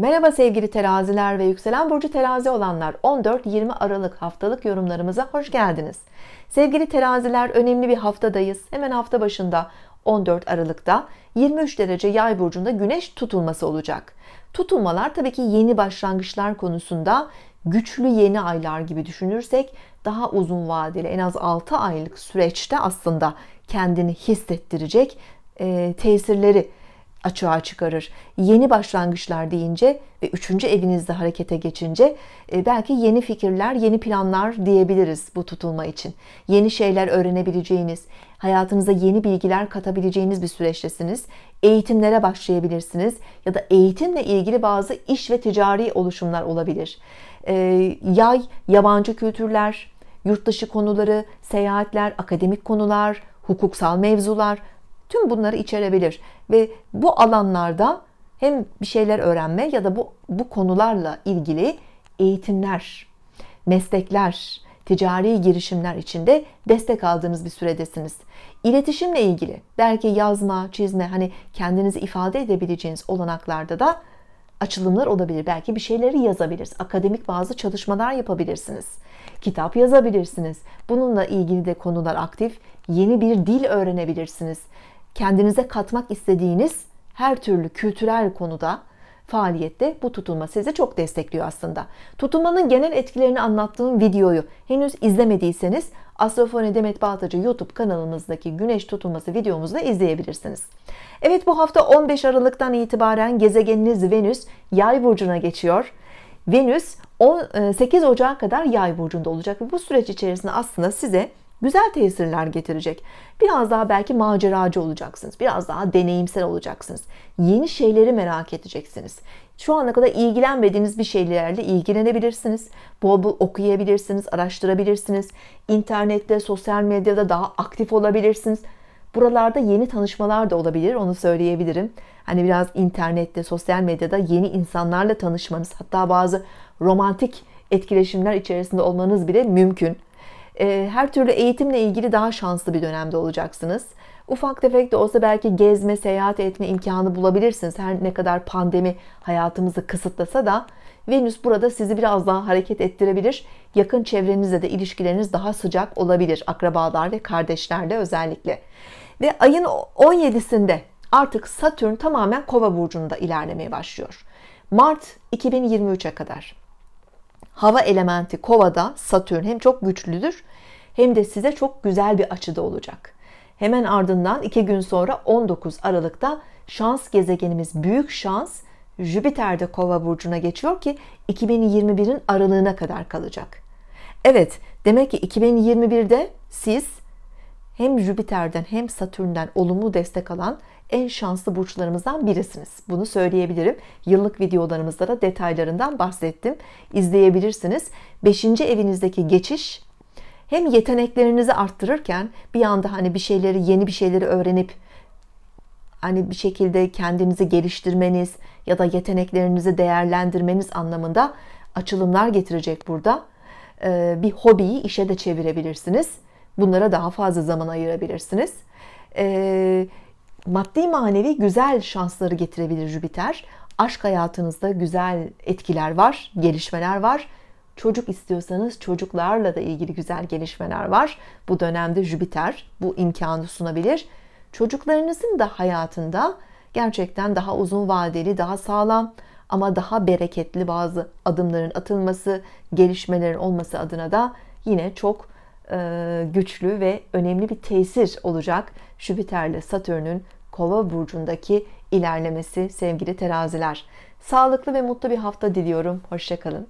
Merhaba sevgili teraziler ve yükselen burcu terazi olanlar 14-20 Aralık haftalık yorumlarımıza hoş geldiniz. Sevgili teraziler önemli bir haftadayız. Hemen hafta başında 14 Aralık'ta 23 derece yay burcunda güneş tutulması olacak. Tutulmalar tabii ki yeni başlangıçlar konusunda güçlü yeni aylar gibi düşünürsek daha uzun vadeli en az 6 aylık süreçte aslında kendini hissettirecek e, tesirleri açığa çıkarır. Yeni başlangıçlar deyince ve üçüncü evinizde harekete geçince e, belki yeni fikirler, yeni planlar diyebiliriz bu tutulma için. Yeni şeyler öğrenebileceğiniz, hayatınıza yeni bilgiler katabileceğiniz bir süreçtesiniz. Eğitimlere başlayabilirsiniz ya da eğitimle ilgili bazı iş ve ticari oluşumlar olabilir. E, yay, yabancı kültürler, yurt dışı konuları, seyahatler, akademik konular, hukuksal mevzular tüm bunları içerebilir ve bu alanlarda hem bir şeyler öğrenme ya da bu bu konularla ilgili eğitimler, meslekler, ticari girişimler içinde destek aldığınız bir süredesiniz. İletişimle ilgili belki yazma, çizme hani kendinizi ifade edebileceğiniz olanaklarda da açılımlar olabilir. Belki bir şeyleri yazabilirsiniz. Akademik bazı çalışmalar yapabilirsiniz. Kitap yazabilirsiniz. Bununla ilgili de konular aktif. Yeni bir dil öğrenebilirsiniz kendinize katmak istediğiniz her türlü kültürel konuda faaliyette bu tutulma sizi çok destekliyor aslında. Tutulmanın genel etkilerini anlattığım videoyu henüz izlemediyseniz Astrofone Demet Baltacı YouTube kanalımızdaki güneş tutulması videomuzu da izleyebilirsiniz. Evet bu hafta 15 Aralık'tan itibaren gezegeniniz Venüs yay burcuna geçiyor. Venüs 8 Ocak'a kadar yay burcunda olacak ve bu süreç içerisinde aslında size güzel tesirler getirecek. Biraz daha belki maceracı olacaksınız. Biraz daha deneyimsel olacaksınız. Yeni şeyleri merak edeceksiniz. Şu ana kadar ilgilenmediğiniz bir şeylerle ilgilenebilirsiniz. Bol bol okuyabilirsiniz, araştırabilirsiniz. İnternette, sosyal medyada daha aktif olabilirsiniz. Buralarda yeni tanışmalar da olabilir, onu söyleyebilirim. Hani biraz internette, sosyal medyada yeni insanlarla tanışmanız, hatta bazı romantik etkileşimler içerisinde olmanız bile mümkün. Ee, her türlü eğitimle ilgili daha şanslı bir dönemde olacaksınız. Ufak tefek de olsa belki gezme, seyahat etme imkanı bulabilirsiniz. Her ne kadar pandemi hayatımızı kısıtlasa da Venüs burada sizi biraz daha hareket ettirebilir. Yakın çevrenizle de ilişkileriniz daha sıcak olabilir. Akrabalar ve kardeşlerle özellikle. Ve ayın 17'sinde artık Satürn tamamen Kova burcunda ilerlemeye başlıyor. Mart 2023'e kadar hava elementi kovada Satürn hem çok güçlüdür hem de size çok güzel bir açıda olacak. Hemen ardından iki gün sonra 19 Aralık'ta şans gezegenimiz büyük şans Jüpiter'de kova burcuna geçiyor ki 2021'in aralığına kadar kalacak. Evet demek ki 2021'de siz hem Jüpiter'den hem Satürn'den olumlu destek alan en şanslı burçlarımızdan birisiniz. Bunu söyleyebilirim. Yıllık videolarımızda da detaylarından bahsettim. İzleyebilirsiniz. 5. evinizdeki geçiş hem yeteneklerinizi arttırırken bir anda hani bir şeyleri yeni bir şeyleri öğrenip hani bir şekilde kendinizi geliştirmeniz ya da yeteneklerinizi değerlendirmeniz anlamında açılımlar getirecek burada. Ee, bir hobiyi işe de çevirebilirsiniz. Bunlara daha fazla zaman ayırabilirsiniz. Ee, maddi manevi güzel şansları getirebilir Jüpiter. Aşk hayatınızda güzel etkiler var, gelişmeler var. Çocuk istiyorsanız çocuklarla da ilgili güzel gelişmeler var. Bu dönemde Jüpiter bu imkanı sunabilir. Çocuklarınızın da hayatında gerçekten daha uzun vadeli, daha sağlam ama daha bereketli bazı adımların atılması, gelişmelerin olması adına da yine çok güçlü ve önemli bir tesir olacak Jüpiter ile Satürn'ün Kova burcundaki ilerlemesi sevgili teraziler. Sağlıklı ve mutlu bir hafta diliyorum. Hoşçakalın.